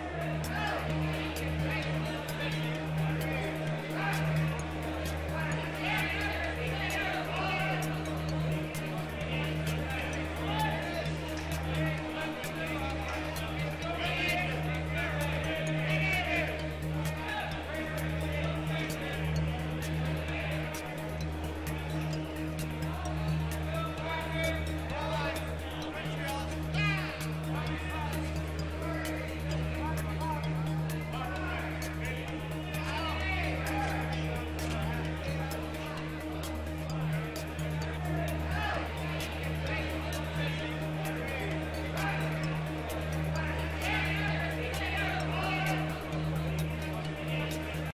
Amen.